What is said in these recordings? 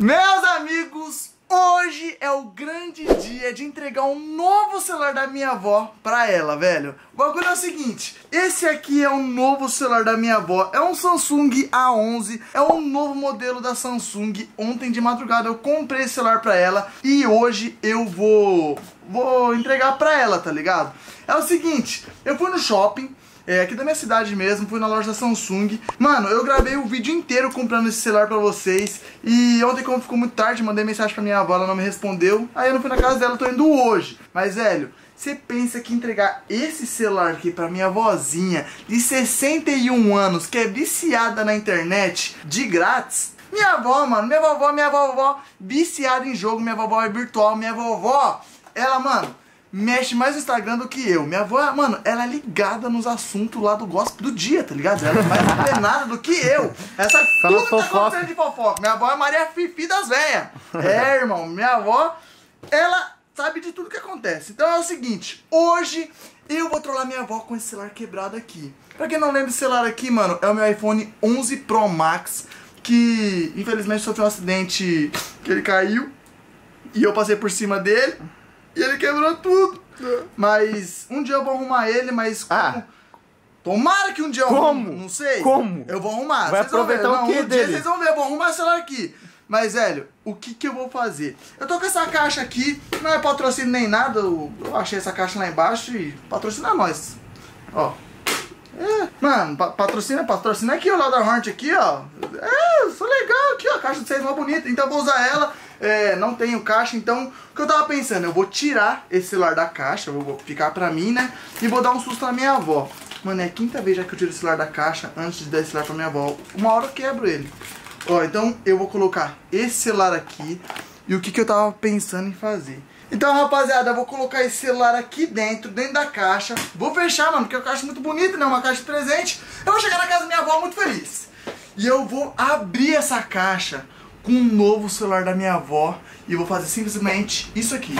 Meus amigos, hoje é o grande dia de entregar um novo celular da minha avó pra ela, velho. O bagulho é o seguinte, esse aqui é um novo celular da minha avó, é um Samsung A11, é um novo modelo da Samsung. Ontem de madrugada eu comprei esse celular pra ela e hoje eu vou, vou entregar pra ela, tá ligado? É o seguinte, eu fui no shopping, é, aqui da minha cidade mesmo, fui na loja da Samsung. Mano, eu gravei o vídeo inteiro comprando esse celular pra vocês. E ontem, como ficou muito tarde, mandei mensagem pra minha avó, ela não me respondeu. Aí eu não fui na casa dela, tô indo hoje. Mas, velho, você pensa que entregar esse celular aqui pra minha vozinha de 61 anos, que é viciada na internet, de grátis? Minha avó, mano, minha vovó, minha vovó, viciada em jogo, minha vovó é virtual, minha vovó, ela, mano mexe mais no Instagram do que eu. Minha avó, mano, ela é ligada nos assuntos lá do gospel do dia, tá ligado? Ela é mais nada do que eu. Essa Fala tudo tá fofoca. de fofoca. Minha avó é Maria Fifi das velhas. É, irmão, minha avó, ela sabe de tudo que acontece. Então é o seguinte, hoje eu vou trollar minha avó com esse celular quebrado aqui. Pra quem não lembra esse celular aqui, mano, é o meu iPhone 11 Pro Max, que infelizmente sofreu um acidente que ele caiu e eu passei por cima dele e ele quebrou tudo. Mas um dia eu vou arrumar ele, mas como... Ah. Tomara que um dia eu Como? arrume, não sei. Como? Eu vou arrumar. Vai Vocês vão ver. aproveitar o Não, um dia dele? vocês vão ver, eu vou arrumar esse celular aqui. Mas, velho, o que que eu vou fazer? Eu tô com essa caixa aqui, não é patrocínio nem nada, eu, eu achei essa caixa lá embaixo e patrocina nós. Ó. É, mano, pa patrocina, patrocina aqui, ó, lá da Hornet aqui, ó. É, sou legal aqui, ó, a caixa de vocês é mó bonita, então eu vou usar ela. É, não tenho caixa, então o que eu tava pensando? Eu vou tirar esse celular da caixa, vou ficar pra mim, né? E vou dar um susto na minha avó. Mano, é a quinta vez já que eu tiro o celular da caixa antes de dar esse celular pra minha avó. Uma hora eu quebro ele. Ó, então eu vou colocar esse celular aqui e o que, que eu tava pensando em fazer. Então, rapaziada, eu vou colocar esse celular aqui dentro, dentro da caixa. Vou fechar, mano, porque é uma caixa muito bonita, né? Uma caixa de presente. Eu vou chegar na casa da minha avó muito feliz. E eu vou abrir essa caixa com um novo celular da minha avó e vou fazer simplesmente isso aqui.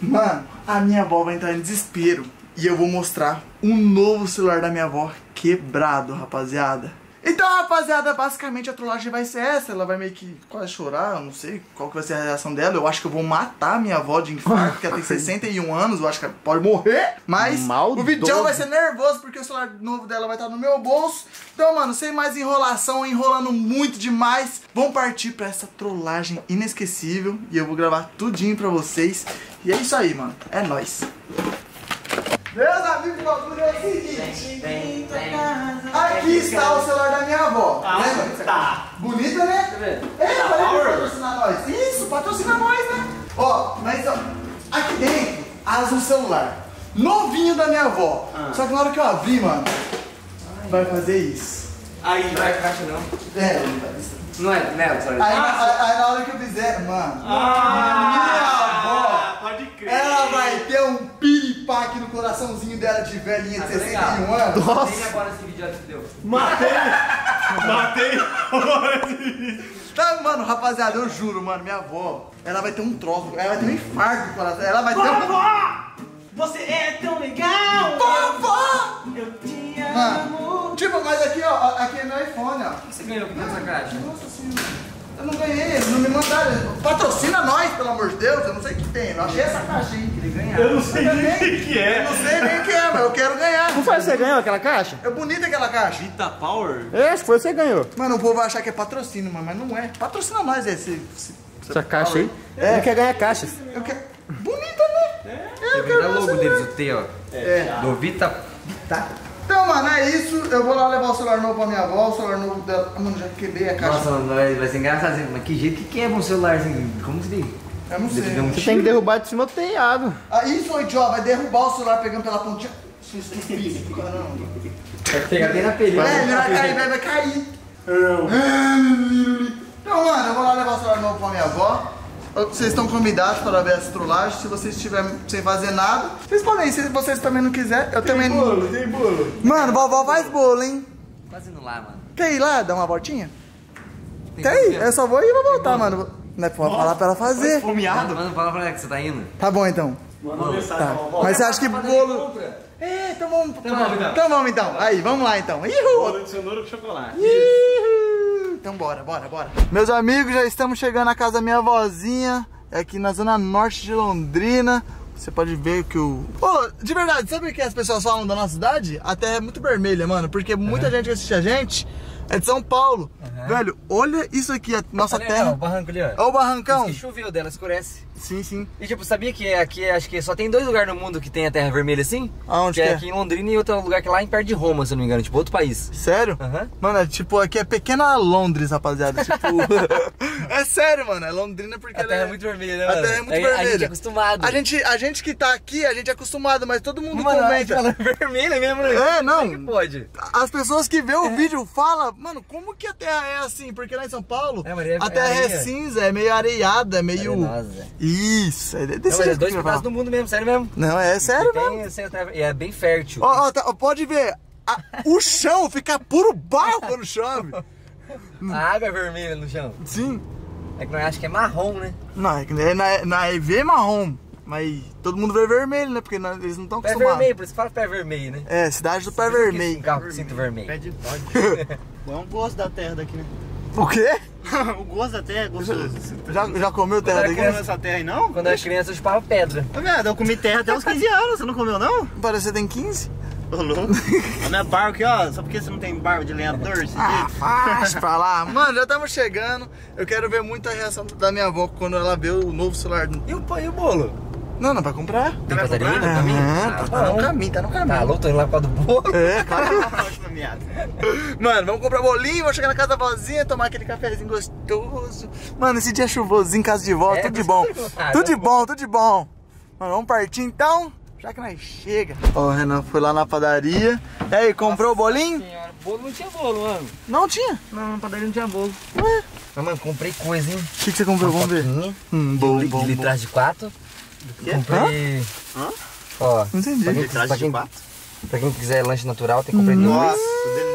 Mano, a minha avó vai entrar em desespero e eu vou mostrar um novo celular da minha avó quebrado, rapaziada. Então, rapaziada, basicamente a trollagem vai ser essa. Ela vai meio que quase chorar, eu não sei qual que vai ser a reação dela. Eu acho que eu vou matar minha avó de infarto, porque ela tem 61 anos, eu acho que ela pode morrer. Mas Maldoso. o vídeo vai ser nervoso, porque o celular novo dela vai estar no meu bolso. Então, mano, sem mais enrolação, enrolando muito demais, vamos partir pra essa trollagem inesquecível. E eu vou gravar tudinho pra vocês. E é isso aí, mano. É nóis. Meus amigos, o bagulho é o seguinte. Aqui está o celular da minha avó. Lembra? Tá. Bonita, né? Tá vendo? É, Tá power? patrocinar nós. Isso, patrocina nós, né? Ó, mas ó, aqui dentro, asa um celular. Novinho da minha avó. Ah. Só que na hora que eu abrir, mano, vai fazer isso. Aí não é caixa não. É. Não é, né. Aí, na- aí- aí na hora que eu fizer, mano, Ah, minha avó, Pode crer. ela vai ter um piripaque no coraçãozinho dela de velhinha de Ah, tá 61 anos. Tem agora esse vídeo que deu. Matei! Matei! Tá, mano, rapaziada, eu juro, mano, minha avó, ela vai ter um troço, ela vai ter um infarto no coração, ela vai ter um... Vovó! Você é tão legal! Vovó! Eu te Mano, amo! tipo, mas aqui, ó, aqui é meu iPhone, ó. O que você ganhou com essa caixa? Nossa senhora, eu não ganhei, eles não me mandaram. Patrocina nós, pelo amor de Deus, eu não sei o que tem, eu achei essa caixa aí. Ele ganhar. Eu não sei Eu nem o que que Eu é. não sei nem o que é, mas eu quero ganhar. Não foi você que ganhou aquela caixa? É bonita aquela caixa. Vita Power? É, acho que foi você que ganhou. Mano, o povo vai achar que é patrocínio, mas não é. Patrocina nós esse. esse Essa caixa aí. É. Ele quer ganhar caixas. eu quero. Bonita, né? É, eu Vira quero logo deles, o T, ó. É. Do Vita. Tá. Então, mano, é isso. Eu vou lá levar o celular novo pra minha avó, o celular novo dela. Ah, Mano, já quebrei a caixa. Nossa, mano, vai, vai ser engraçado. assim, Mas que jeito que quebra um celular assim? Como que se eu não sei. Um Você tem que derrubar de cima do telhado. Ah, isso, ô idiota, vai derrubar o celular pegando pela pontinha. Sua estúpido, caramba. Vai pegar bem na película. É, ele vai cair, vai, vai cair. Então, mano, eu vou lá levar o celular novo pra minha avó. Vocês estão convidados para ver essa trollagem. Se vocês estiverem sem fazer nada, vocês podem ir. Se vocês também não quiserem, eu também não. tem bolo. Mano, vovó faz bolo, hein? Quase indo lá, mano. Quer ir lá dar uma voltinha? Tem Quer ir? bolo? Eu só vou ir e vou voltar, mano. Não é pra falar pra ela fazer. Fomeado. Mano, fala pra ela que você tá indo. Tá bom então. Manda mensagem Tá. vovó. Mas você acha que bolo. É, então vamos. Então vamos, então. Então vamos então. Aí, vamos lá então. Ihul! Bolo de cenoura com chocolate. Ihul! Então bora, bora, bora. Meus amigos, já estamos chegando na casa da minha vozinha. É aqui na zona norte de Londrina. Você pode ver que o. Ô, de verdade, sabe o que as pessoas falam da nossa cidade? A terra é muito vermelha, mano. Porque muita gente que assiste a gente é de São Paulo. Velho, olha isso aqui, a nossa Olha ali, ó, terra. o barranco ali, ó. Olha o barrancão. Diz que choveu dela, escurece. Sim, sim. E tipo, sabia que aqui acho que só tem dois lugares no mundo que tem a terra vermelha assim? Aonde que que é é? aqui em Londrina e outro lugar que é lá em perto de Roma, se eu não me engano, tipo outro país. Sério? Aham. Mano, é tipo, aqui é pequena Londres, rapaziada. Tipo. é sério, mano. É Londrina porque A ela terra é muito vermelha, né, A mano? terra é muito A- A vermelha. gente é acostumado. A gente, a gente que tá aqui, a gente é acostumado, mas todo mundo Mano, a comenta. fala vermelha mesmo, né? É, não. Como é que pode? As pessoas que vê o vídeo falam, mano, como que a terra é assim? Porque lá em São Paulo, É, é- a é terra é, areia. cinza, é meio areiada, é meio. Arenosa. Isso, é desse Não, mas é jeito dois pedaços do mundo mesmo, sério mesmo. Não, é sério Tem, mesmo. assim, e é bem fértil. Ó, ó, tá- ó, pode ver, a- o chão fica puro barro quando chove. A água é vermelha no chão. Sim. É que nós achamos que é marrom, né? Não, é que na, na, EV marrom, mas todo mundo vê vermelho, né? Porque não- eles não estão Pé acostumados. vermelho, por isso que fala pé vermelho, né? É, cidade do pé esse vermelho. carro com cinto vermelho. Pé de bode. Bom o gosto da terra daqui, né? O quê? o gosto da terra é gostoso. Já, já comeu terra Tá daqui? comendo essa terra aí não? Quando eu era criança eu chupava pedra. Ô, viado, eu comi terra até uns 15 anos, você não comeu não? Parece que você tem 15? Ô, louco. A minha barba aqui, ó, só porque você não tem barba de lenhador, esse Ah, jeito. faz pra lá. Mano, já estamos chegando. Eu quero ver muito a reação da minha avó quando ela vê o novo celular. E o, pão e o bolo? Não, não, vai comprar? Tem vai padaria no comprar? caminho? Ah, Ah, tá no caminho, tá no caminho. Tá louco, tô indo lá por causa do bolo. É, claro. Mano, vamos comprar bolinho, vamos chegar na casa da vozinha, tomar aquele cafezinho gostoso. Mano, esse dia chuvoso em casa de vó, É, tudo de bom. ah, tudo de tá bom, tudo de bom. Mano, vamos partir então, já que nós chega. Ó, o Renan foi lá na padaria. E aí, comprou o bolinho? Senhora, bolo não tinha bolo, mano. Não tinha. Não, na padaria não tinha bolo. Ué, Mas, mano, comprei coisa, hein? o que, que você comprou? Vamos ver. Hum, bom, de, bom, de litras de quatro. Quê? Comprei... Hã? Ó, Não entendi. pra quem, pra, quem, pra quem quiser lanche natural, tem que comprar dois. Nossa,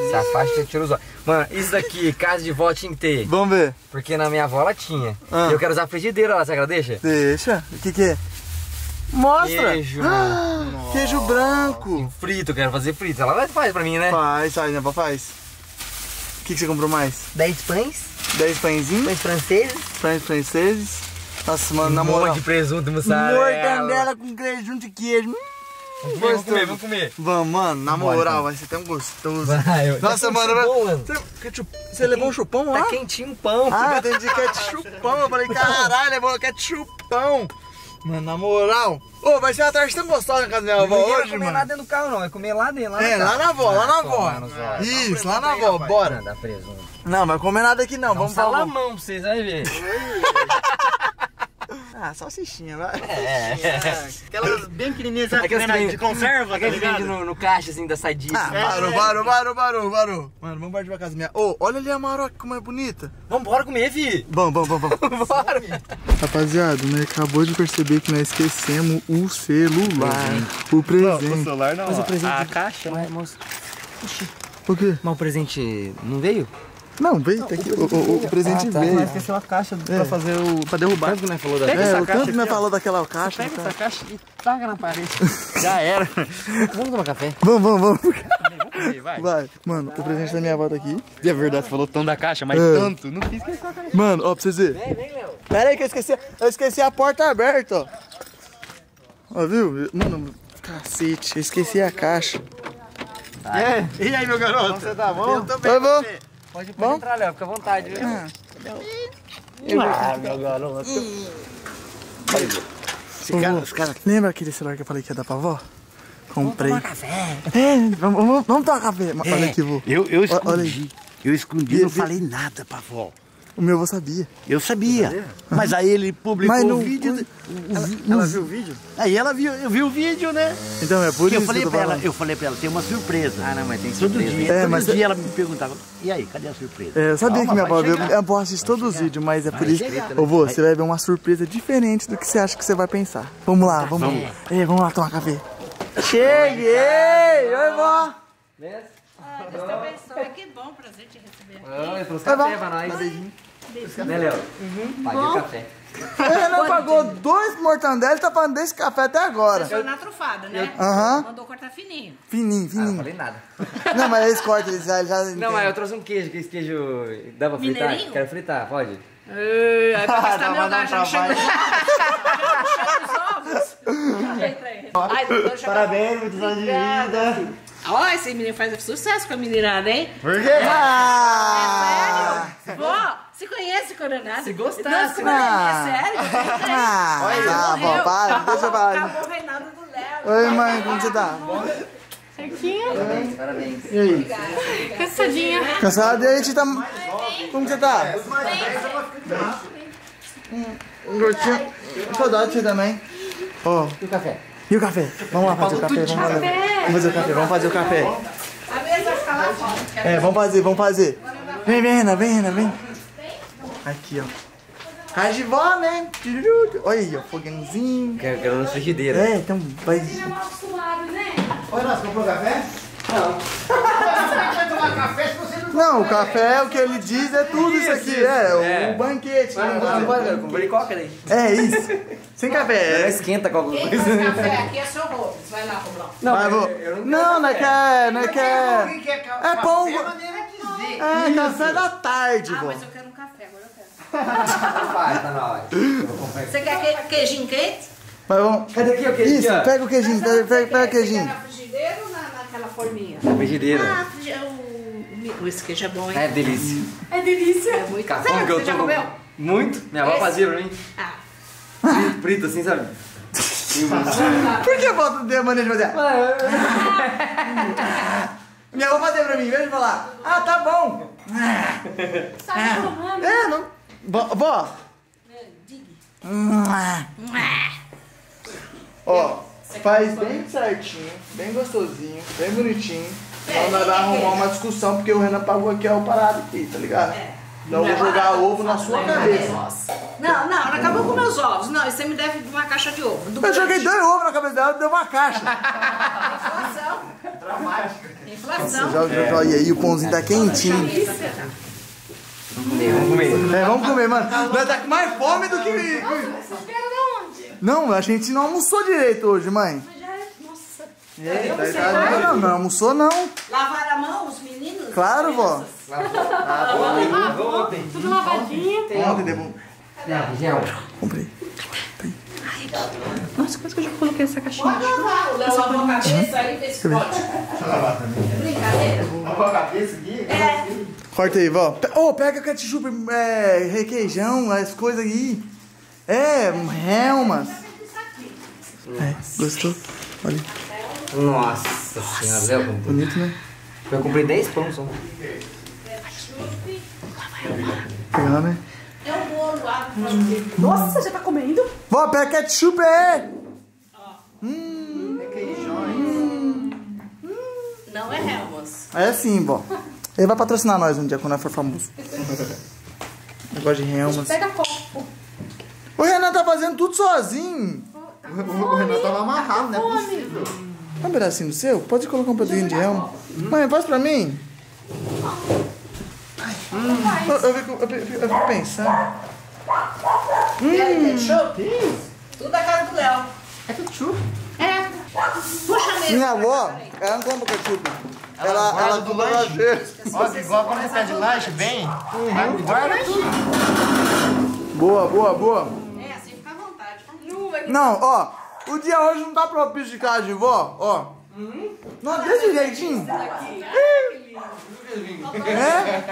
Se afasta e tira os olhos. Mano, isso daqui, casa de vó tinha que ter. Vamos ver. Porque na minha avó ela tinha. Ah. E eu quero usar a frigideira lá, será que ela deixa? Deixa. O que que é? Mostra. Queijo, Ah, queijo branco. Frito, eu quero fazer frito. Ela vai faz pra mim, né? Faz, faz, né? Faz. O que, que você comprou mais? 10 pães, 10 pãezinhos, pães franceses, pães franceses. Nossa, mano, na um moral. de presunto, mussarela. Mortandela com queijo de queijo. Hum, Vamos comer, vamos comer, vamos mano, na moral, então. vai ser tão gostoso. Vai, Nossa, tá mano, vai- chupão, mano. Você, você levou um chupão lá? Tá quentinho o pão. Ah, entendi ketchupão. Eu falei, caralho, levou ketchupão. Mano, na moral. Ô, vai ser uma tarde tão gostosa na casa da minha avó não ia hoje, comer mano. lá dentro do carro, não. Vai comer lá dentro. Lá É, lá na avó, lá na Ah, avó. toma, zóio. Isso, lá na avó, bora. Presunto. Não, vai comer nada aqui não, Dá um vamos falar. salamão pra vocês, vai ver. Ah, salsichinha, vai. É. Aquelas bem pequenininhas, sabe? Aquelas que que de conserva, tá Aquele que vende ligado? no, no caixa, assim, da sadia. Ah, parou, parou, parou, parou, parou. Mano, vamos partir pra casa minha. Ô, olha ali a maroca como é bonita. Vambora comer, fi. Vamos, vamos, vamos, vamos. Bora. Rapaziada, né, acabou de perceber que nós esquecemos o celular. O presente. celular não, Mas o presente... a caixa. Mas, moço, O quê? mas o presente não veio? Não, veio, tá aqui. O, o- o presente Ah, tá. veio. Mas esqueceu a caixa pra fazer o... pra derrubar. Sabe o que nós falou da Pega É, essa o caixa tanto que nós falou daquela caixa. Pega cara. essa caixa e taca na parede. Já era. Vamos tomar café? Vamos, vamos, vamos. Vai, vai. Vai. Mano, o presente da minha avó tá aqui. E é verdade, você falou tão da caixa, mas É. tanto. Não quis esquecer a caixa. Mano, ó, pra vocês verem. Vem, vem, Léo. Pera aí que eu esqueci. Eu esqueci a porta aberta, ó. Ó, viu? Mano, cacete, eu esqueci a caixa. É. E aí, meu garoto? Você tá bom? Eu tô Oi, vô. Pode, pode entrar, Léo. Fica à vontade, viu? Ah, meu garoto. Esse cara, os caras... Lembra aquele celular que eu falei que ia dar pra avó? Comprei. Tomar café. É, vamos, vamos, vamos tomar café. Ma- Olha aqui, vô. Eu, eu Ó, olha aí. escondi. Eu escondi, Vi- não vi- falei nada pra avó. O meu avô sabia. Eu sabia. Mas aí ele publicou Mas não- o vídeo. Ela viu o vídeo? Aí ela viu, eu vi o vídeo, né? Então é por eu isso falei que eu ela, eu falei pra ela, tem uma surpresa. Ah, não, mas tem Todo surpresa. dia, É, todo mas- dia ela me perguntava, e aí, cadê a surpresa? É, eu sabia Calma, que minha avó vai viu. Minha avó assiste todos os vídeos, mas é por isso. Ô, vô, você vai ver uma surpresa diferente do que você acha que você vai pensar. Vamos lá, vamos lá. É, vamos lá tomar café. Cheguei! Oi, vó! Ah, Deus te abençoe. Que bom prazer te receber aqui. Oi, trouxe Vai, café vai. pra nós. Né, Léo? Paguei o café. O Renan pagou dois mortandela e tá falando desse café até agora. Foi na trufada, né? Aham. Mandou cortar fininho. Fininho, Ah, não fininho. falei nada. Não, mas eles cortam, eles já. já Não, mas eu trouxe um queijo, que esse queijo dá pra fritar? Mineirinho? Quero fritar, pode? Ai, aí pra gastar meu gasto, já chegou Ai, doutor, Parabéns, muitos anos de vida. Ó, esse menino faz sucesso com a meninada, hein? Por quê? Ah! Sério? Vó, se conhece Coronado? Se gostasse, Não, se né? é sério? Ah, tá, Morreu. vó, para, deixa eu falar. Acabou o reinado do Léo. Oi, mãe, como você tá? Parabéns, parabéns. E aí? Cansadinha. Cansado? E aí, Tita? Como você tá? Um gordinho. Saudade de você também. Ó, E o café? e o café? Vamos lá fazer o café, vamos fazer. Vamos fazer o café, vamos fazer o café. A mesa vai ficar lá fora. É, vamos fazer, vamos fazer. Vem, vem, Renan, vem, Renan, vem. Aqui, ó. Casa de vó, né? Olha aí, ó, fogãozinho. Quero, quero na frigideira. É, então vai. Oi, nós comprou café? Vai tomar café se você não Não, o café, é o que ele diz é tudo isso aqui. É, o É. banquete. Mas não gosto agora, eu comprei coca daí. É isso. Sem café. Não É. esquenta qualquer Quem coisa. faz café aqui é seu Rubens. Vai lá, Roblão. Não, Vai, mas vou. eu não Não, não é que é. Não é é. Quer É pão. café, dizer. É café da tarde, Ah, vó. mas eu quero um café, agora eu quero. Vai, tá na hora. Você quer que- queijinho quente? Mas vamos. Cadê aqui o queijo? Isso, pega o queijinho, pega, pega, pega o Você quer queijinho. na frigideira ou na, naquela forminha? Frigideira. Ah, o, o, esse queijo é bom, hein? É delícia. É delícia. É muito. Cara, Você, que eu você já tô- comeu? Muito. Minha avó fazia pra mim. Ah. Frito, frito assim, sabe? Por que bota de maneira de fazer? Minha avó fazia pra mim, de falar, ah, tá bom. É, não. Vó. vó. Ó, faz bem certinho, bem gostosinho, bem bonitinho. Não nós vai arrumar uma discussão porque o Renan pagou aqui ó, o parado aqui, tá ligado? Então eu vou jogar ovo na sua cabeça. Não, não, ela acabou com meus ovos. Não, você me deve uma caixa de ovo. Do Eu joguei grande. dois ovos na cabeça dela e deu uma caixa. Inflação. Inflação. Joga, joga, olha aí, o pãozinho tá quentinho. Vamos comer, vamos comer. É, vamos comer, mano. Nós tá com mais fome do que. Não, a gente não almoçou direito hoje, mãe. É, tá- tá- não, não, não almoçou não. Lavaram a mão, os meninos? Claro, vó. Ontem. Tudo lavadinho. Ontem devo... Gel. Comprei. Nossa, quase que eu já coloquei essa caixinha. Pode lavar. O Léo lavou a cabeça aí desse pote. Brincadeira? Lavou a cabeça aqui? É. Corta aí, vó. Ô, pega ketchup, é, requeijão, as coisas aí. É, helmas. É, gostou? Olha, Nossa senhora, Léo. comprou. bonito, né? Eu comprei 10 pães só. Legal, né? É um bolo lá. Nossa, já tá comendo? Vó, pega ketchup aí. Não é Helmas. É assim, vó. Ele vai patrocinar nós um dia quando nós for famoso. Negócio de helmas. Pega copo. O Renan tá fazendo tudo sozinho. O Renan tava amarrado, não é possível. Dá um pedacinho do seu? Pode colocar um pouquinho de helma. Mãe, faz pra mim. Eu, eu, fico, eu, fico- eu fico pensando. Ketchup? Tudo da casa do Léo. É ketchup. É. Puxa mesmo. Minha avó, ela não compra ketchup. Ela, ela, guarda do compra lanche. Ó, igual quando você pede lanche, vem, vai, guarda tudo. Boa, boa, boa. É, assim fica à vontade. Não, ó. O dia hoje não tá propício de casa de vó, ó. Não, desse jeitinho. É?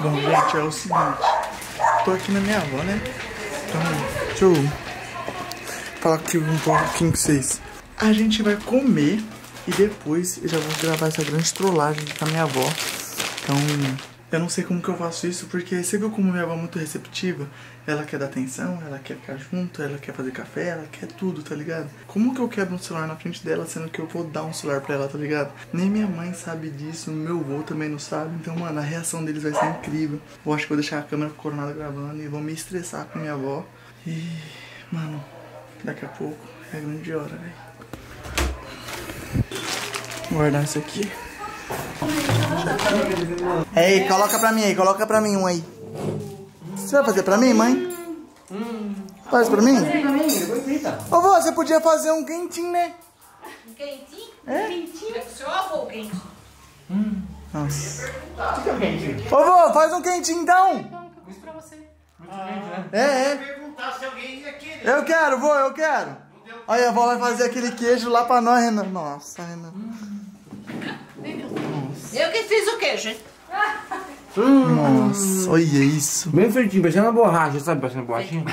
Bom, gente, é o seguinte. Tô aqui na minha avó, né? Então, deixa eu falar aqui um pouquinho com vocês. A gente vai comer e depois eu já vou gravar essa grande trollagem com a minha avó. Então, eu não sei como que eu faço isso, porque você viu como minha avó é muito receptiva? Ela quer dar atenção, ela quer ficar junto, ela quer fazer café, ela quer tudo, tá ligado? Como que eu quebro um celular na frente dela, sendo que eu vou dar um celular pra ela, tá ligado? Nem minha mãe sabe disso, meu avô também não sabe. Então, mano, a reação deles vai ser incrível. Eu acho que vou deixar a câmera coronada gravando e vou me estressar com minha avó. E, mano, daqui a pouco é grande hora, velho. Vou guardar isso aqui. Ei, coloca pra mim aí, coloca pra mim um aí. Você vai fazer pra mim, mãe? Faz pra mim? Ô, vô, você podia fazer um quentinho, né? Um quentinho? É? Quentinho? É pro seu avô o quentinho. Nossa. Ô, vô, faz um quentinho então. Isso pra você. É, é. Querer. Eu quero, vô, eu quero. Olha, a avó vai fazer aquele queijo lá pra nós, Renan. Nossa, Renan. Eu que fiz o queijo, hein? Nossa, olha isso. Bem feitinho, parecendo uma borracha, sabe? Parecendo uma borrachinha.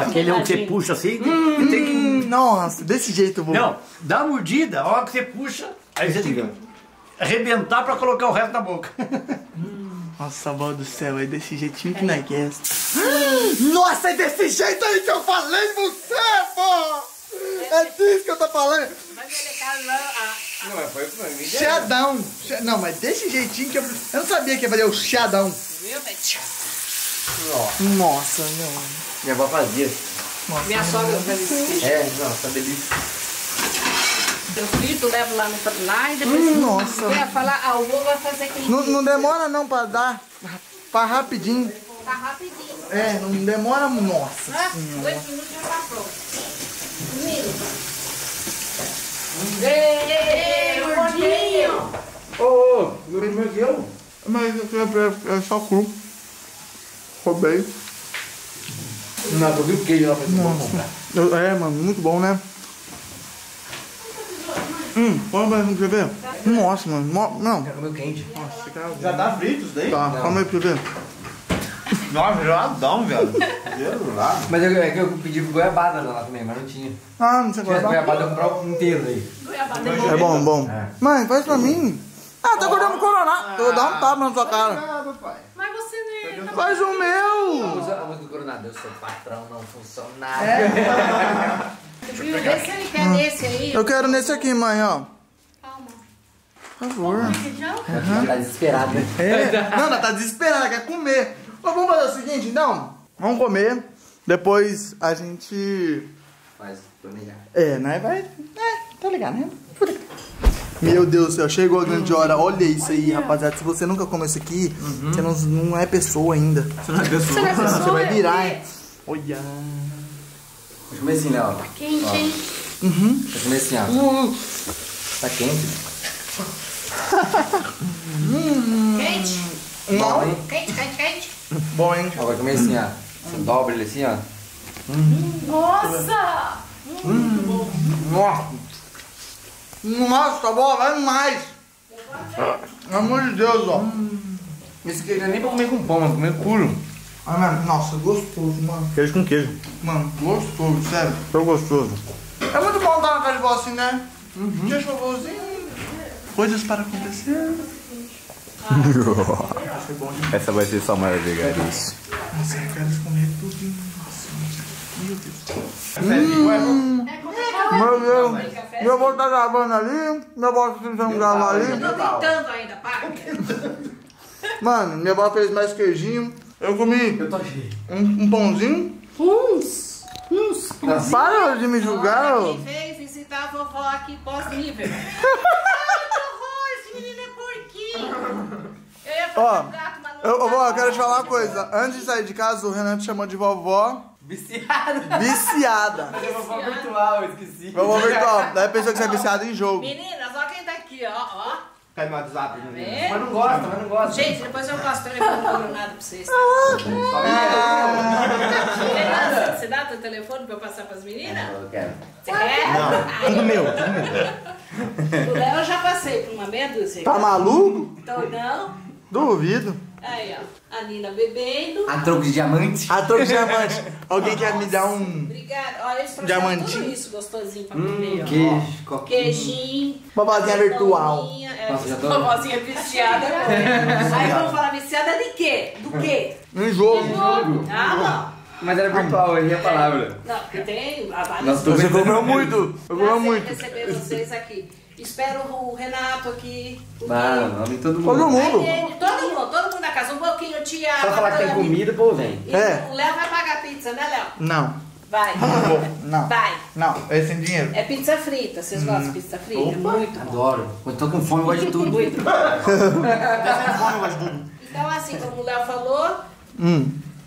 Aquele é o que você puxa assim, e tem que... Hum, nossa, desse jeito, vô. Não, dá uma mordida, a hora que você puxa, aí você tem que arrebentar pra colocar o resto na boca. Nossa, avó do céu, é desse jeitinho que nós quer. Nossa, é desse jeito aí que eu falei você, pô! É disso que eu tô falando. Ver ele casa lá. Não, mas foi pra mim. Chiadão. Chi- Não, mas desse jeitinho que eu... Eu não sabia que ia fazer o chiadão. Viu, velho? Nossa, não. Minha avó fazia. Minha sogra faz esse queijo. É, nossa, delícia. Eu frito, levo lá no lá e depois. Nossa. Quer falar, ah, o vô vai fazer aquele. Não, não demora não pra dar. Pra rapidinho. Tá rapidinho. É, não demora... Nossa. Ah, dois minutos já tá pronto. Um minuto. Ei, gordinho! Ô, ô, meu primeiro que eu? Mas é, é só cru. Roubei. Não, eu vi o queijo lá pra comprar. É, mano, muito bom, né? Hum, calma aí, quer ver? Nossa, mano, não. Quero comer quente. Já tá frito isso daí? Tá, calma aí pra ver. Nossa, geladão, velho. Mas eu, é que eu pedi goiabada lá também, mas não tinha. Ah, não qual é. goiabada, eu comprava um inteiro aí. É bom, bom. Mãe, faz pra mim. Ah, tá acordando coronado. Eu vou dar um tapa na sua cara. Obrigado, pai. Mas você nem. Faz o meu. Usa a música do Coronado, eu sou patrão, não funcionário. Viu? Vê se ele quer nesse aí. Eu quero nesse aqui, mãe, ó. Calma. Por favor. Feijão? Tá desesperado, né? É. Não, ela tá desesperada, quer comer. Mas vamos fazer o seguinte, então. Vamos comer. Depois a gente... Faz planejar. É, né? Vai. É, tá ligado, né? Meu Deus do céu, chegou a grande hora. Olha isso aí, rapaziada. Se você nunca comeu isso aqui, você não, não é pessoa ainda. Você não é pessoa. Você não é pessoa, Você vai é virar, quê? hein? Olha. Vou comer assim, Léo. Quente, hein? Vou comer assim, ó. Tá quente. Quente? Hein? Quente, quente, quente. Bom, hein? Ó, vai comer assim, ó. Você dobra ele assim, ó. Nossa! Nossa. Nossa, tá bom, vai mais. Pelo amor de Deus, ó. Esse queijo não é nem pra comer com pão, mas comer puro. Ah, mano, nossa, gostoso, mano. Queijo com queijo. Mano, gostoso, sério. Tô gostoso. É muito bom na casa de vó assim, né? Queijo favorzinho. Coisas para acontecer. Essa vai ser sua maior vigarice. Nossa, eu quero comer tudo. Nossa, meu Deus. Hum, meu Deus. Meu avô tá gravando ali. Meu avó tá tentando gravar ali. Eu tô tentando ainda, para. Mano, minha avó fez mais queijinho. Eu comi Eu um, um pãozinho. Uns. Uns. Para de me julgar. Quem veio visitar a vovó aqui pós-nível. Ai, que horror, esse menino é porquinho. Eu ia Ó, fazer um gato, mas não Eu, eu, vou, eu quero te falar uma coisa. Antes de sair de casa, o Renan te chamou de vovó viciada. Eu vou falar virtual, eu esqueci. Vovó virtual. Daí a pessoa que você é viciada em jogo. Meninas, olha quem tá aqui, ó. ó. Cai meu WhatsApp, né? vendo? Mas não gosta, mas não gosta. Gente, depois eu passo o telefone coronado pra vocês. tá? Renan, Você dá teu telefone pra eu passar pras meninas? Eu quero. Você quer? Não, Tudo meu, tudo meu. O Léo eu já passei por uma meia dúzia. Tá maluco? Então, não. Duvido. Aí, ó. A Nina bebendo. A troco de diamante. A troco de diamante. Alguém quer me dar um Obrigada. Olha, eles trouxeram tudo isso gostosinho pra comer, ó. Queijo, coquinho. Queijinho. babazinha virtual? É, Nossa, já tô- Vovozinha viciada. Aí vamos falar viciada de quê? Do quê? Um jogo. Jogo. Ah, Mas era virtual, errei a palavra. não. Não, porque tem a várias Nossa, Você comeu muito. Eu comeu muito. receber vocês aqui. Espero o Renato aqui. o Mano, todo Todo mundo. mundo. Aí ele, todo mundo, todo mundo na casa. Um pouquinho, tia. Só falar que tem comida, pô, vem. É. O Léo vai pagar pizza, né, Léo? Não. Vai. Não. Vai. Não, é sem dinheiro. É pizza frita. Vocês gostam de pizza frita? É muito bom. Adoro. Quando tô com fome, eu gosto de tudo. Muito bom. Então, assim, como o Léo falou,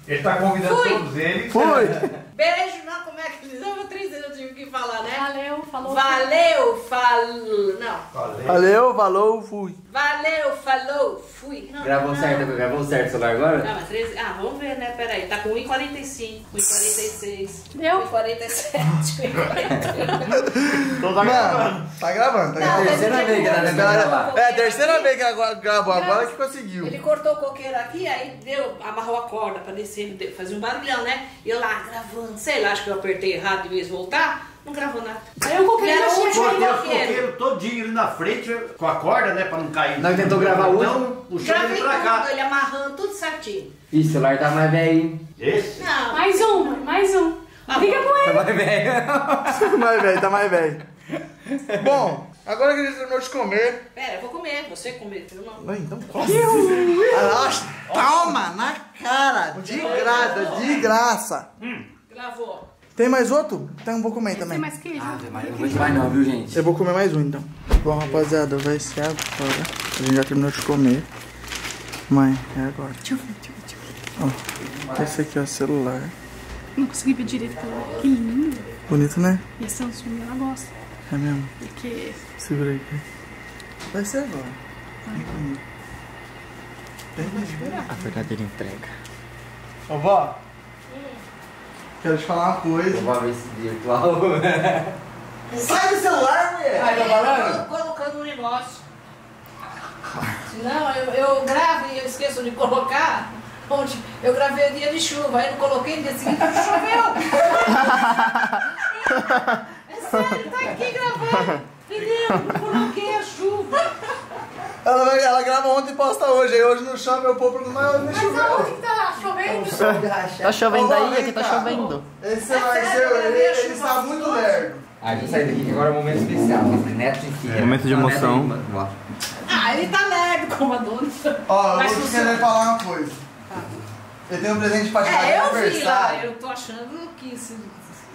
Ele tá convidando Fui. todos eles. Foi! beijo, não, como é que eles Eu três vezes eu tive que falar, né? Valeu, falou. Valeu, falou. Não. Valeu, falou, fui. Valeu, falou, fui. Não, Gravou não. certo, gravou certo o celular agora? Não, mas 13. Ah, vamos ver, né? Peraí. Tá com 1,45, 1,46. Deu? 1,47. 1,48. Mano, tá gravando, tá gravando. Terceira vez que ela gravar. É, a terceira vez que ela gravou, agora que conseguiu. Ele cortou o coqueiro aqui, aí deu, amarrou a corda pra descer, fazia um barulhão, né? E eu lá gravando, sei lá, acho que eu apertei errado de vez voltar, não gravou nada. Aí eu coloquei E era no o último chão. Cortei os coqueiro. coqueiros todinho ali na frente com a corda, né? Pra não cair. Nós tentou gravar o Então, puxando ele pra tudo, cá. ele amarrando tudo certinho. Ih, o celular tá mais velho, hein? Esse? Não, Mais um, mais um. Liga com ele. Tá mais velho. mais velho, tá mais velho. Bom, agora que a gente terminou de comer. pera, eu vou comer, você comer, eu não. Então come. Toma, na cara, de graça, de graça. Gravou. Tem mais outro? Então eu vou comer Tem também. mais queijo. Ah, mas não vou mais não, viu, gente? Eu vou comer mais um então. Bom, rapaziada, vai ser agora. A gente já terminou de comer. Mãe, é agora. Deixa eu ver, deixa eu ver, deixa eu ver. Ó, esse aqui é o celular. Não consegui ver direito Que lindo. Bonito, né? E a Samsung, ela gosta. É mesmo. Porque Segura aí. Vai ser agora. Vem comigo. Vem comigo. A verdadeira entrega. Ô, vó. Quero te falar uma coisa. Eu vou ver esse virtual. Sai do celular, mulher! Ai, tá falando? Tô colocando um negócio. Senão eu, eu gravo e eu esqueço de colocar. Onde eu gravei o dia de chuva, aí não coloquei no dia seguinte choveu. é sério, tá aqui gravando. Entendeu? Não coloquei a chuva. Ela, vai- ela grava ontem e posta hoje. Aí hoje não chove, eu não não Mas choveu. aonde que tá chovendo? Tá chovendo Ô, vó, aí, aqui tá chovendo. Esse celular É sério, seu, eu ele, ele está muito lerdo. Ah, deixa eu sair daqui que agora é um momento especial. Neto e filha. Momento de Não, neto emoção. Ah, ele tá lerdo como a dona. Ó, eu vou te querer falar uma coisa. Eu tenho um presente pra te dar É, eu vi lá, eu tô achando que se...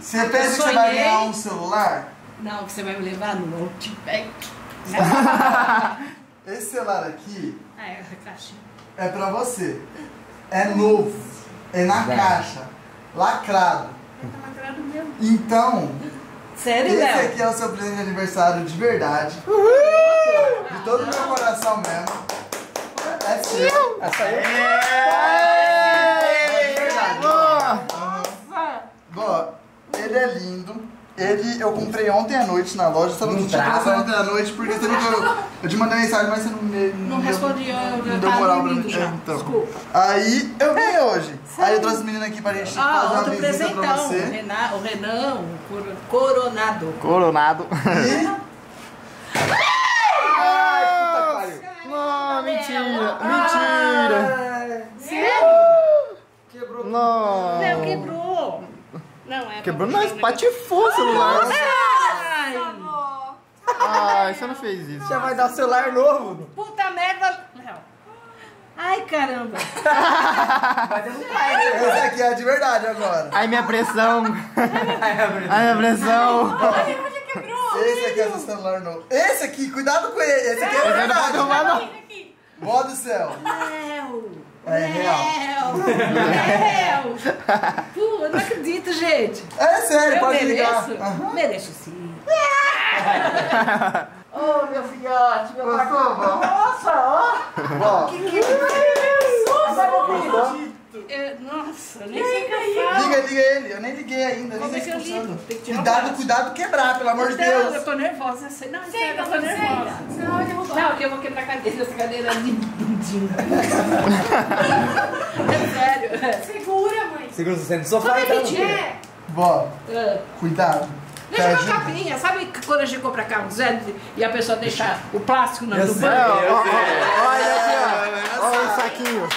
Você pensa que você vai ganhar um celular? Não, que você vai me levar no notebook. Esse celular aqui Ah, é a caixinha. é pra você. É novo. É na caixa. Lacrado. Tá lacrado mesmo. Então, Sério, esse Léo? aqui é o seu presente de aniversário de verdade. De todo o meu coração mesmo. É seu. Essa aí é de verdade. Ó, ele é lindo. Ele eu comprei ontem à noite na loja, só não Não tinha passado ontem à noite porque você não eu, eu te mandei mensagem, mas você não me Não deu- respondi, eu Não deu moral pra dormindo mim. já. É, então. Desculpa. Aí eu vim hoje. Aí eu trouxe as meninas aqui pra gente Ah, fazer uma outro visita pra presentão. O você. Renan, o Renan, o cor- coronado. Coronado. Ai, puta que pariu. Não, mentira. Mentira. Sério? Não. Não, quebrou. Não, é. Quebrou, não, puxar o celular. Ai, Ai, você não fez isso. Já vai dar o celular novo. puta merda. Léo. Ai, caramba. Esse aqui é de verdade agora. Ai, minha pressão. Ai, minha pressão. Esse aqui é o seu celular novo. Esse aqui, cuidado com ele. Esse aqui é não pode verdade. roubar, não. Vó do céu. Léo. É real. Léo. Pô, eu não acredito, gente. É sério, Eu pode ligar. mereço? Aham. Mereço sim. Ô, meu filhote, meu Gostou? Nossa, ó. Vó, Que que gostou? Eu- Nossa, eu nem sei o eu. Liga, liga ele. Eu nem liguei ainda, nem Como é sei que eu ligo? Tem que Cuidado, cuidado quebrar, pelo amor de Não, eu Deus. tô nervosa. eu sei. Não, sério, Senta, eu tô mãe, nervosa. Senão derrubar. Não, que eu vou quebrar a cadeira, essa cadeira é de. É sério. Segura, mãe. Segura você no sofá Como é então. que? Vó, Ah, cuidado. Deixa Tá, uma ajuda. capinha. Sabe que quando a gente compra carro zero e a pessoa deixa o plástico no Eu do sei. banco? Olha aqui, ó. Olha o saquinho.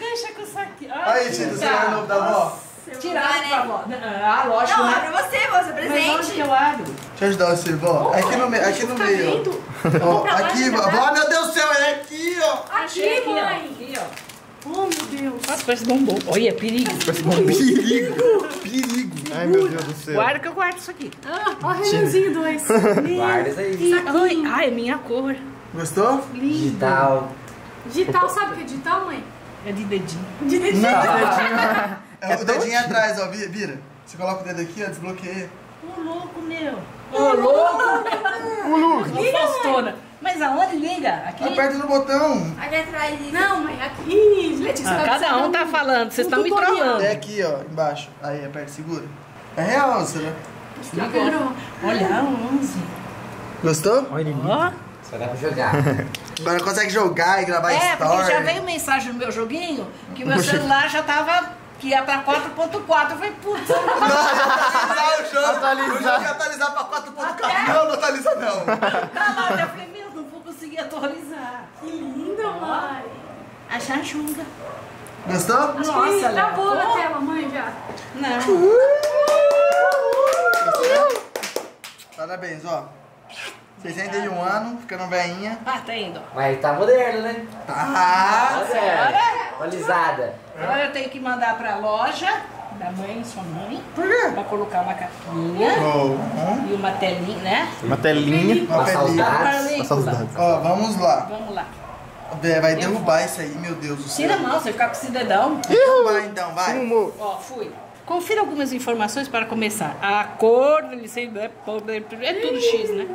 Deixa com aqui. Aí, Tito, o celular novo da vó. Tirar, por favor. Ah, lógico, Não, é né? pra você, você Mas onde presente. que eu abro? Deixa eu ajudar você, vó. Aqui no, me- aqui no meio. ó. Pra aqui, vó. meu Deus do céu, é aqui, ó. Aqui, ó. mãe. Aqui, ó. Oh, meu Deus. Nossa, parece bombom. Olha, perigo. Perigo, perigo. Ai, meu Deus do céu. Guarda que eu guardo isso aqui. Ah, ó, Renanzinho 2. Guarda isso aí. Ai, ai, é minha cor. Gostou? Digital. Digital, sabe o que é digital, mãe? É de dedinho. De dedinho. É o dedinho atrás, ó, vi- vira. Você coloca o dedo aqui, ó, desbloqueia. Ô, louco, meu. Ô, louco. Ô, louco. Faustona. Mas aonde liga? Aqui? Aperta no botão. Aqui atrás. Não, mãe, aqui. Letícia, Ah, cada precisar um tá falando. Vocês estão me trollando. É aqui, ó, embaixo. Aí, aperta, segura. É real, você né? Já quebrou. Olha, 11. Gostou? Ó. Só dá pra jogar. Agora consegue jogar e gravar É, story. porque já veio mensagem no meu joguinho que meu celular já tava. que ia pra 4.4. Eu falei, putz, Não, atualizar o jogo. Atualizar. O jogo é atualizar pra 4.4. Não, não atualiza não. tá lá. Eu falei, meu, não vou conseguir atualizar. Que linda, mãe. A chanchunga. Gostou? Acho que Nossa, tá boa na tela, mãe, já. Não. Parabéns, ó. 61 anos, ficando veinha. Ah, tá indo. ó. Mas tá moderno, né? Tá. Moderno. Atualizada. Agora eu tenho que mandar pra loja da mãe, sua mãe, Por quê? pra colocar uma capinha Oh, e uma telinha, né? Uma telinha. uma pelinha. saudade. Uma saudade. Ó, vamos lá. Vamos lá. Vai derrubar isso aí, meu Deus do céu. Tira a mão, você ficar com esse dedão. Vai então, vai. Ó, fui. Confira algumas informações para começar. A cor do licença é é tudo X, né?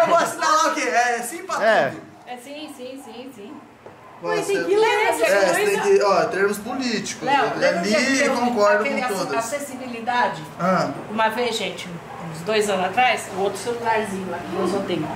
Eu vou assinalar o quê? É sim pra É. tudo. É sim, sim, sim, sim. Você- tem que ler essa É, coisa. tem que, ó, termos políticos. Léo, Eu lembra que li e eu- concordo com todas. Acessibilidade. Ah, Uma vez, gente, uns dois anos atrás, o outro celularzinho lá, que nós odeio.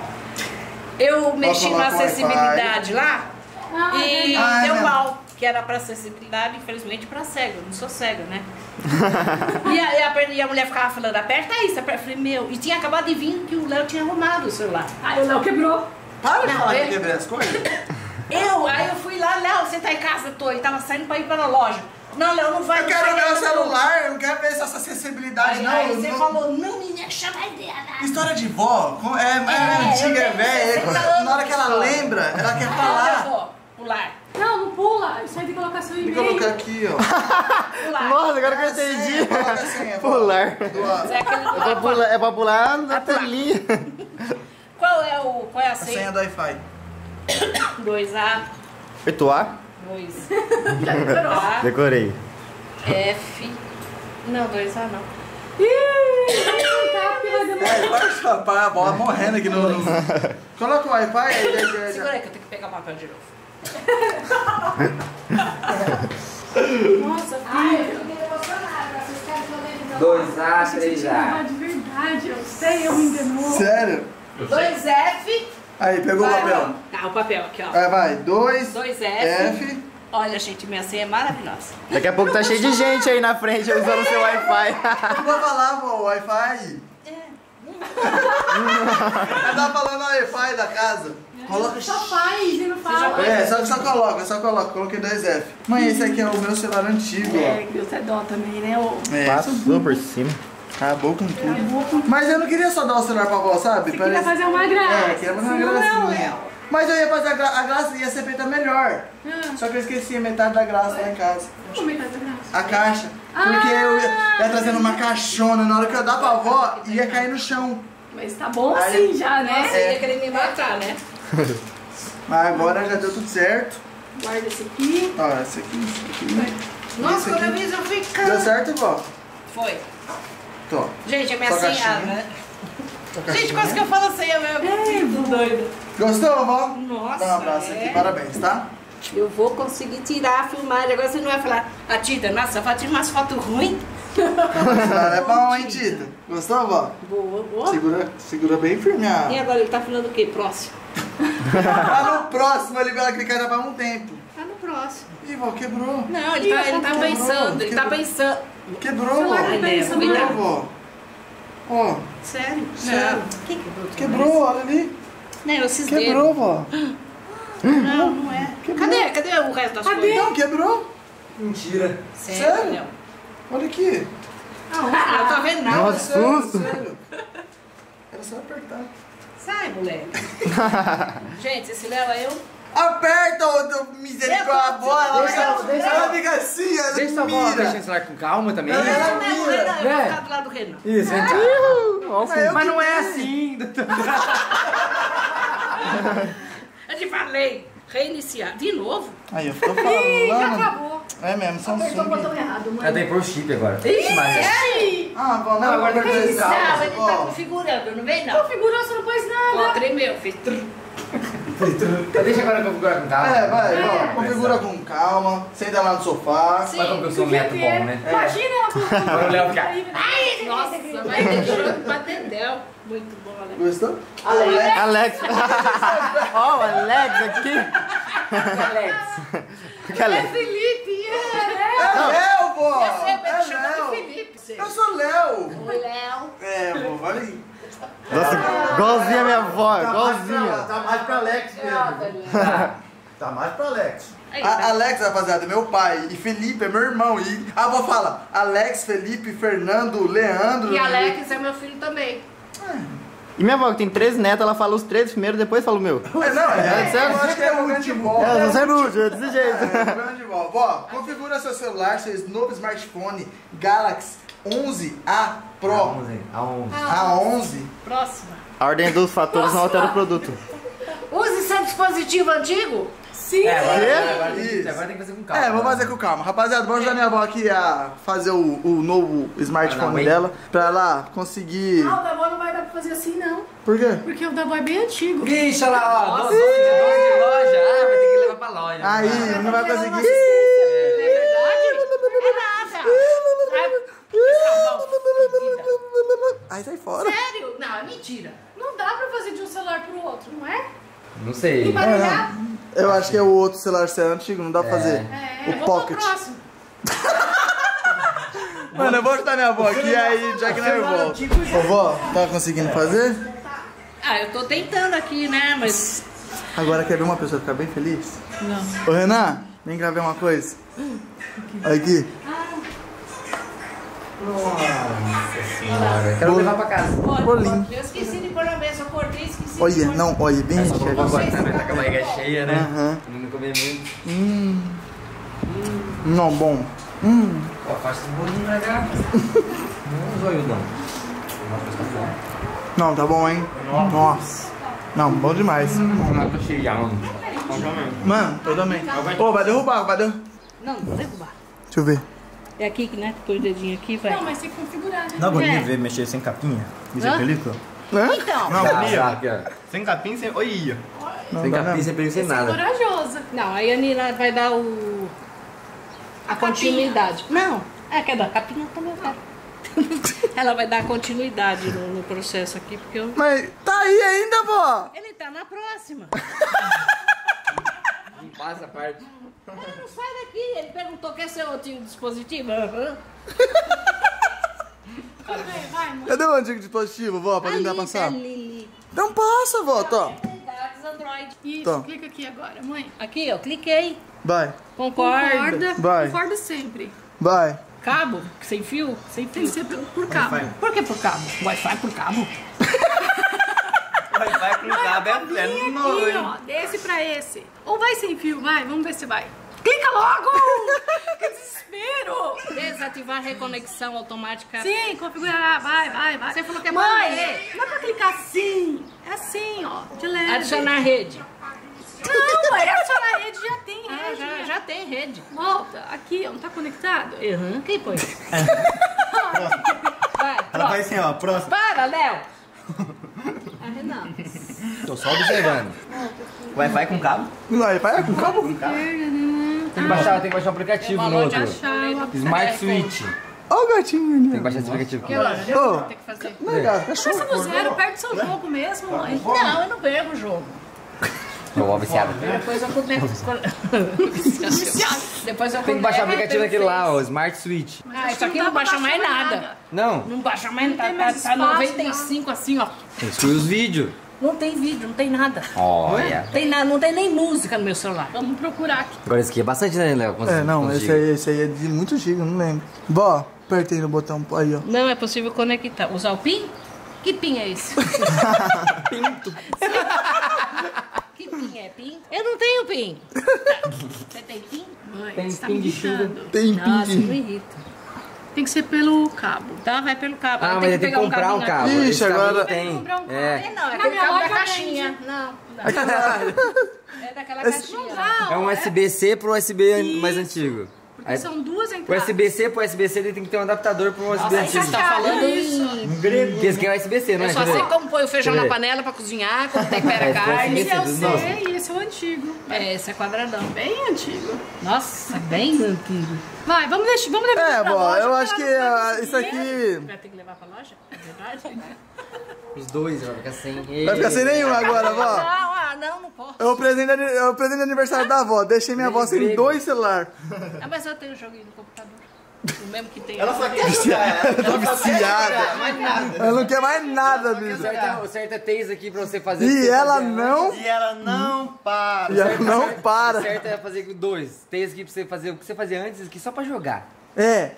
Eu mexi na acessibilidade lá Ah, e Ah, deu é. mal. Que era pra acessibilidade, infelizmente, pra cego. Eu não sou cega, né? e, a, e a- e a mulher ficava falando, aperta isso, aperta. Eu falei, meu. E tinha acabado de vir que o Léo tinha arrumado o celular. Aí o Léo quebrou. para de falar que quebrei as coisas. Eu, aí eu fui lá, Léo, você tá em casa? Tô. E tava saindo pra ir pra loja. Não, Léo, não vai. Eu não quero ver o celular, eu não quero ver essa acessibilidade, Aí, não. aí você não- falou, não, menina, chama a ideia. História de vó, com- é, é, É, antiga, é velha. 60 é- Na hora que ela lembra, ela quer falar. pular. Pula. Isso aí tem que colocar seu Vou e-mail. colocar aqui, ó. Pular. Nossa, agora que eu a senha, entendi. Coloca a senha, vó. Pular. Do. É aquele É pra pular, é pra pular na Vai pular. telinha. Qual é o. Qual é a A senha senha? do Wi-Fi. 2A, 8A? 2A, Decorei. F. Não, 2A não. Ih, tá, porque vai demorar. É, vai chapar a bola morrendo aqui no. no- Coloca o Wi-Fi aí. Segura aí que eu tenho que pegar o papel de novo. Nossa, filho. 2A, Achei que você tinha 3A. gravado de verdade. Eu sei, eu me engano. Sério? 2F. Aí, pegou o vai, papel. Tá, o papel aqui, ó. Aí vai, 2, 2F. F. Olha, gente, minha senha é maravilhosa. Daqui a pouco tá cheio de gente aí na frente usando o seu Wi-Fi. Eu vou falar, pô, o Wi-Fi. Ela tá falando o Wi-Fi da casa. Coloca. Só faz e não fala. É, só, só coloca, só coloca. Coloquei 2F. Mãe, esse aqui é o meu celular antigo, É, ó. que você dó também, né? ô? É, Passou por cima. acabou com tudo. Mas eu não queria só dar o celular pra avó, sabe? Você queria fazer uma graça. É, queria fazer uma gracinha. Léo. Mas eu ia fazer a, gra a graça ia ser feita melhor. Ah, Só que eu esqueci a metade da graça lá em casa. como é que tá essa graça? A caixa. Porque eu ia, ia trazendo uma caixona. Na hora que eu dar pra avó, ia cair no chão. Mas tá bom Aí- assim já, né? Nossa, ele ia querer me matar, né? Mas agora já deu tudo certo. Guarda esse aqui. Ó, esse aqui, esse aqui. Nossa, Esse quando eu aqui. fiz, eu Deu fiquei. certo, vó? Foi. Tô. Gente, a minha Só senha, né? Gente, quase que eu falo a senha mesmo. Tô doido. Gostou, vó? Nossa, Dá um abraço é. aqui, parabéns, tá? Eu vou conseguir tirar a filmagem. Agora você não vai falar, a Tita, nossa, vai tirar umas fotos ruins. É bom, hein, Tita? Gostou, vó? Boa, boa. Segura, segura bem firme. a- E agora ele tá falando o quê? Próximo. Tá no próximo ali, ela clicar já vai um tempo. Tá no próximo. Ih, vó, quebrou. Não, ele tá, ele tá Quebrou, pensando, ele tá quebrou. pensando. Quebrou, vó. Léo, Quebrou, vó. Ó, Sério? Sério. Não. Quebrou? quebrou, olha ali. Não, esses Quebrou, vó. Não, não é. Cadê? Cadê o resto das Cadê? coisas? Não, quebrou. Mentira. Sério? Sério? Olha aqui. Ah, eu tô vendo nada. Nossa. Sério, susto. sério. Era só apertar. Sai, moleque. Gente, esse Léo é eu Aperta o misericórdia a bola. Deixa- ela- deixa- ela fica assim, ela Deixa mira. mexendo no celular com calma também. Ela- ela Não, não, mira. Renan, eu vou Né? ficar do lado do Renan. Isso, vem cá. Mas eu Mas não é assim, doutor. Eu te falei, reiniciar. De novo? Aí, eu tô Ih, já falando. acabou. É mesmo, Apertou o botão errado, mãe. Ela tem que pôr o chip agora. Ih, Ah, vamos Não, agora tem que Não, calço, ele tá configurando, não vem não. configurou, você não pôs nada. Ó, tremeu, fez. Então deixa agora configurar com calma. É, vai, É. ó, configura com calma, senta lá no sofá. Sim. Olha como que eu sou um neto bom, é. né? Imagina ela com Agora o Léo fica. Nossa, vai ter choro pra Dedéu. Muito bom, né? Gostou? Alex. Alex. Ó, o Alex aqui. Alex. Que Alex? Felipe, é. É Léo, pô! Eu sempre É me chamo de Léo. Felipe. Eu sou Léo. O Léo. É, pô, olha aí. Nossa, igualzinha a minha avó, Tá igualzinha. Tá mais pra Alex mesmo. Tá mais pra Alex. A- tá. Alex, rapaziada, é meu pai. E Felipe é meu irmão. E a avó fala Alex, Felipe, Fernando, Leandro. E Alex é meu filho também. E minha avó, que tem três netos, ela fala os três primeiro, depois fala o meu. É, não, é, É, eu acho que é o grande vó. É, eu sou sempre útil, é desse jeito. É, o grande vó. Vó, configura seu celular, seu novo smartphone Galaxy 11A Pro. A11. A11. A11. Próxima. A ordem dos fatores não altera o produto. Use seu dispositivo antigo. Sim. É, agora, Quê? agora, tem que- Isso. agora tem que fazer com calma. É, vou fazer com calma. Rapaziada, vamos ajudar minha avó aqui a fazer o, o novo Ah, smartphone dela. Pra ela conseguir. Ah, o da avó não vai dar pra fazer assim, não. Por quê? Porque o da avó é bem antigo. Vixe, olha lá, ó. Doze doze de loja. Ah, vai ter que levar pra loja. Aí, não vai conseguir. Não é verdade? É nada. Aí sai fora. Sério? Não, é mentira. Não dá pra fazer de um celular pro outro, não é? Não sei. Embaralhar? Eu acho que é o outro celular ser antigo, não dá pra fazer. É, O eu vou Pocket. pro próximo. Mano, eu vou ajudar minha avó aqui, aí já que não eu volto. Ô, vó, tá conseguindo fazer? Ah, eu tô tentando aqui, né? Mas. Agora quer ver uma pessoa ficar bem feliz? Não. Ô, Renan, vem ver uma coisa. Olha aqui. Quero levar pra casa. Bolinho. Eu esqueci de pôr na mesa, eu cortei e esqueci. de Olha, não, olha, bem vou botar, né? Tá com a barriga cheia, né? Aham. Não comer muito. Não, bom. Ó, faz um bolinho pra cá. Não, zoio não. Tá. Não, tá bom, hein? Nossa. Não, bom demais. Não, cheio. Mano, eu também. Ô, vai derrubar, vai derrubar. Não, vou derrubar. Deixa eu ver. É aqui que, né? Põe o dedinho aqui, vai. Não, mas tem que configurar, né? Dá agonia É. ver mexer sem capinha? Sem Hã? película? Hã? Então. Não, Tá, agonia. tá, ó. Sem capinha, sem... Oi! Não, Sem não. sem perigo, sem nada. Corajosa. Não, aí a Nina vai dar o. A, continuidade. Não, é, quer dar capinha também, quero. Ela vai dar continuidade no, no processo aqui, porque eu. Mas tá aí ainda, vó. Ele tá na próxima. Não passa a parte. Ele não sai daqui. Ele perguntou: quer ser outro dispositivo? Aham. Vai, vai, mãe. Cadê o antigo dispositivo, vó, pra tentar Ali, passar? tá. Então passa, vó, tó. Galaxy Android. Isso, Tá. clica aqui agora, mãe. Aqui, ó, cliquei. Vai, Concorda. Concorda. Vai. Concorda sempre. vai. Cabo? Sem fio? Sem Tem que fio. ser por, por cabo. Por que por cabo? Wi-Fi por cabo? Vai, vai com o cabo, é aqui, novo, ó, desse pra esse. Ou vai sem fio, vai, vamos ver se vai. Clica logo! que desespero! Desativar reconexão automática. Sim, configurar, vai, vai, vai. Você falou que é Mãe, não é pra clicar assim. É assim, ó, de leve. Adicionar rede. Não, mãe, adicionar a rede já tem Ah, rede. já, já tem rede. Volta, aqui, ó, não tá conectado? Uhum. Quem põe? Vai, Ela próximo. vai assim, ó, próximo. Para, Léo! Renan. Tô só observando. Wi-Fi com cabo? Vai, vai com cabo. Tem que baixar, tem que baixar o aplicativo no outro. Smart Switch. Ó o gatinho ali. Tem que baixar esse aplicativo aqui. Que fazer. não é gato, cachorro. Começa do zero, perde seu jogo mesmo, mãe. Não, eu não perco o jogo. Tô viciado. Depois eu começo. Depois eu Tem que baixar o aplicativo aquele lá, ó, Smart Switch. Ah, isso aqui não baixa mais nada. Não, Não baixa mais nada. Tá, mais tá espaço, 95 assim, ó. exclui os vídeos. Não tem vídeo, não tem nada. Olha. Tem nada, não tem nem música no meu celular. Vamos procurar aqui. Agora esse aqui é bastante, né, Léo? É, não, esse aí, esse aí é de muito giga, não lembro. Vó, apertei no botão aí, ó. Não é possível conectar. Usar o PIN? Que PIN é esse? Pinto. Que PIN é PIN? Eu não tenho PIN. Você tem PIN? Mãe, Tem você tá pin me de chuva. Tem Nossa, pin. me irrita. Tem que ser pelo cabo. Tá, vai pelo cabo. Ah, Eu mas tem que pegar comprar um cabo. Ixi, Esse cabo agora- tem. comprar um cabo. É. aqui. É, não, é Na cabo da caixinha. vende. Não, não. É daquela caixinha. É um USB-C pro USB mais antigo. Aí, são duas o entradas. USB-C pro USB ele tem que ter um adaptador pro USB Nossa, aí você tá falando em... Porque esse aqui é USB-C, não é? Eu só eu sei como põe o feijão eu na panela pra cozinhar, como tempera a É, carne. Esse é o Esse é C do- e esse é o antigo. É, esse é quadradão. Bem antigo. Nossa, bem antigo. Vai, vamos deixar, vamos levar É, pra bom, loja, eu pra acho ela que não ah, ficar isso aqui Vai ter que levar pra loja? É verdade? Os dois, ó, fica sem. vai ficar sem nenhum agora, Não, vó. ah, não, não posso. É o presente, é o presente de aniversário da avó. Deixei minha avó sem dois celulares. Ah, mas eu tenho um joguinho no computador. O mesmo que tem. Ela só quer jogar. Ela tá viciada. Mais nada. Ela não quer mais nada, O bicho. certo, é, o certo é ter isso aqui pra você fazer. o E ela fazia não. E ela não para. E ela não O para. certo é fazer com dois. Tem esse aqui pra você fazer o que você fazia antes, aqui só pra jogar. É.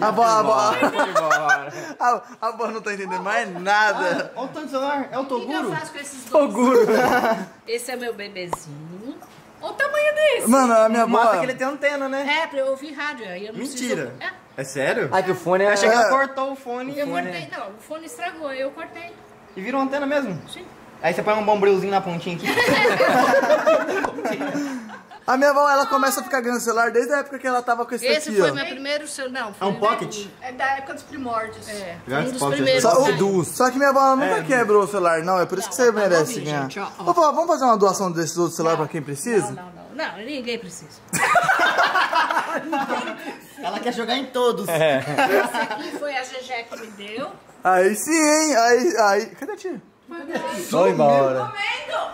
A avó, a embora. A, a avó não tá entendendo mais nada. Olha o tanto de celular. É o O que, que eu Toguro. faço com esses dois? Oguro. Esse é meu bebezinho. Olha o tamanho desse. Mano, a minha avó. Massa que ele tem antena, né? É, pra eu ouvir rádio. Aí eu não Mentira. preciso... É, É sério? Ah, que o fone é. Eu achei que É. ela cortou o fone eu cortei. Não, o fone estragou, eu cortei. e virou antena mesmo. Sim. Aí você põe um bombrilzinho na pontinha aqui. A minha avó, ela começa a ficar ganhando celular desde a época que ela tava com esse, Esse aqui, foi ó. meu primeiro... seu- Não, É um pocket. É da época dos primórdios. É, foi um esse dos pocket primeiros. Só, né? o- só que minha avó ela nunca quebrou o celular, não. É por isso que você Não, merece ganhar. gente, ó, ó. Ô, vó, vamos fazer uma doação desses outros celulares pra quem precisa? Não, não, não. Não, ninguém precisa. Ela quer jogar em todos. Esse aqui foi a GG que me deu. Aí sim, hein? Aí, aí. Cadê a tia? Foi embora.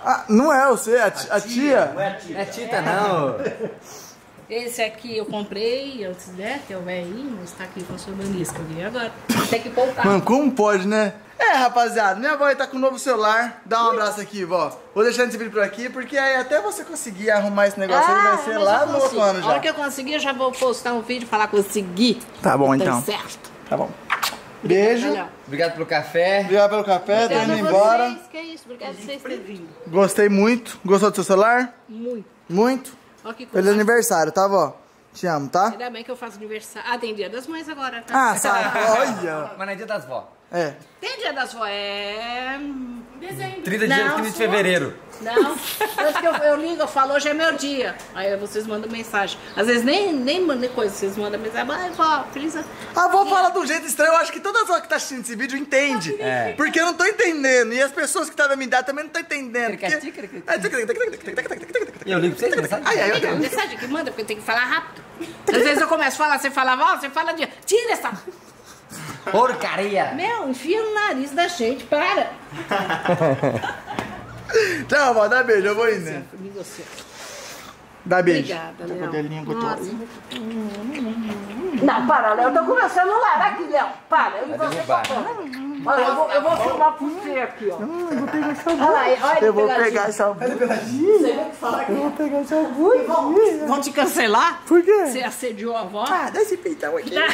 Ah, não é você, a, ti- a tia. Não é Tita, não. Esse aqui eu comprei antes, né? Que é o velhinho, mas tá aqui funcionando isso que eu vi agora. Tem que voltar. Mano, como pode, né? É, rapaziada, minha avó aí tá com um novo celular. Dá um abraço aqui, vó. Vou deixar esse vídeo por aqui, porque aí até você conseguir arrumar esse negócio aí vai ser lá eu no outro ano A hora já. que eu conseguir, eu já vou postar um vídeo e falar consegui. Tá bom, Deu então. certo. Tá bom. Beijo. Obrigado pelo café. Obrigado pelo café, tô indo a embora. vocês, Que isso, obrigada a vocês terem vindo. Gostei muito. Gostou do seu celular? Muito. Muito. Olha que Feliz coisa. aniversário, tá, vó? Te amo, tá? Ainda bem que eu faço aniversário. Ah, tem dia das mães agora, tá? Ah, sabe? Olha. Mas não é dia das vó. É. Tem dia das vó, é... Dezembro. 30 Não, dias 30 de fevereiro. Não, tanto que eu, eu ligo, eu falo, hoje é meu dia. Aí vocês mandam mensagem. Às vezes nem, nem mandam coisa, vocês mandam mensagem. Ai, vó, feliz. A avó fala de um jeito estranho, eu acho que toda pessoa que tá assistindo esse vídeo entende. É. Porque eu não tô entendendo. E as pessoas que na minha idade também não estão entendendo. porque- E eu ligo pra vocês? Ai, ai, Liga, ai. mensagem que manda, porque tem que falar rápido. Às vezes eu começo a falar, você fala, vó, você fala de. Tira essa. Porcaria. Meu, enfia no nariz da gente, para. Tchau, vó, dá beijo, eu vou indo. né? Dá beijo. Obrigada, Tá com Léo. a galinha gostosa. Não, para, Léo, eu tô com meu celular aqui, Léo. Para, eu e você. Olha, eu vou, eu vou filmar por você aqui, ó. Olha lá, olha Eu vou pegar essa avó. Eu vou pegar essa avó. Vão te cancelar? Por quê? Você assediou a avó? Ah, dá esse peitão aqui.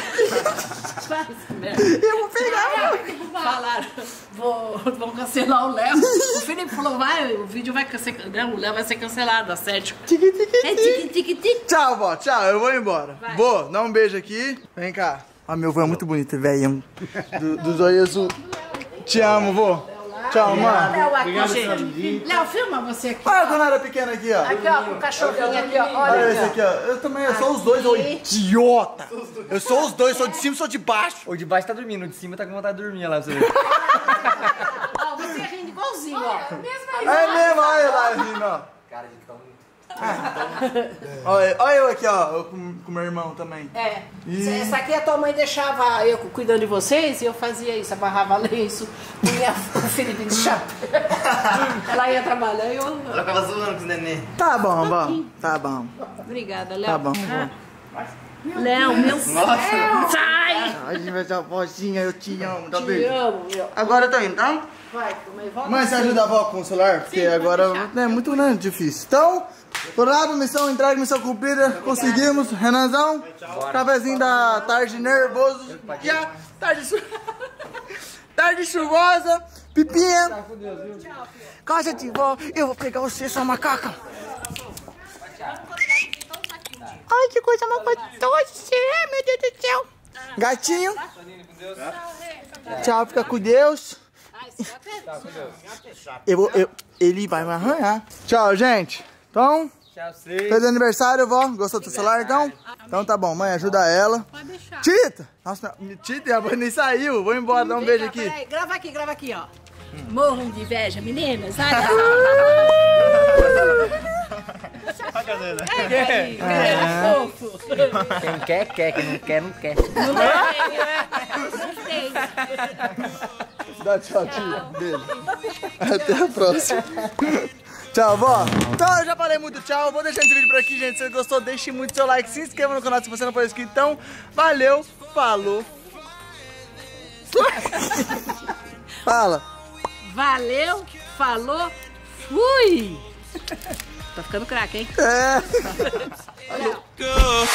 Eu vou pegar. Falaram, vou, vão cancelar o Léo. O Felipe falou, vai, o vídeo vai cancelar. Não, o Léo vai ser cancelado, assédio. Tique, tique, É tique. tique, tique, tique. Tchau, vó. Tchau, eu vou embora. Vai. Vou, dá um beijo aqui. Vem cá. Ah, meu vô é muito bonito, velho. Do, do zóio azul. Te amo, vô. Tchau, mano. Léo aqui, gente. Léo, filma você aqui. Olha quando eu era pequeno aqui, ó. Aqui, ó, com o cachorrinho aqui, ó. Olha Olha esse aqui, ó. Eu também, eu sou os dois, ô idiota. Eu sou os dois, sou de cima e sou de baixo. O de baixo tá dormindo, o de cima tá com vontade de dormir lá pra você ver. Ó, você é rindo igualzinho, ó. É mesmo, olha lá rindo, ó. Cara, a gente tá muito. Olha, olha eu aqui, ó, eu com, com meu irmão também. É. Ih. Essa aqui a tua mãe deixava eu cuidando de vocês e eu fazia isso, amarrava lenço, punha o Felipe de chapéu. Ela ia trabalhar e eu. Ela ficava zoando com os nenê. Tá bom, bom. Tá bom. Obrigada, Léo. Tá bom, Ah. Léo, meu céu. Sai! A gente vai ser vozinha, eu te amo. Dá Te beijo. amo, meu. Agora eu tô indo, tá? Vai, mãe, volta. Mãe, você ajuda a avó com o celular? Porque pode agora é muito né, difícil. Então, Coronado, missão entregue, missão cumprida. Conseguimos. Renanzão, cafezinho da tarde nervoso. Já, tarde, chu... tarde chuvosa. Pipinha. Casa de vó. Eu vou pegar você, sua macaca. Ai, que coisa mais gostosa, meu Deus do céu. Gatinho. Tchau, fica com Deus. Eu vou, eu, ele vai me arranhar. Tchau, gente. Então, Tchau, feliz aniversário, vó. Gostou do seu celular, então? Então tá bom, mãe, ajuda ela. Pode deixar. Tita! Nossa, Tita, a nem saiu. Vou embora, dá um beijo aqui. Peraí, grava aqui, grava aqui, ó. Morram de inveja, meninas. É, aí, é, fofo. Quem quer, quer. Quem não quer, não quer. Não tem, né? Não tem. Dá tchau, tia. Beijo. Até a próxima. Tchau, vó. Então, eu já falei muito tchau. Vou deixar esse vídeo por aqui, gente. Se você gostou, deixe muito seu like. Se inscreva no canal se você não for inscrito. Então, valeu. Falou. Fala. Valeu, falou, fui. Tá ficando craque, hein? É. Go.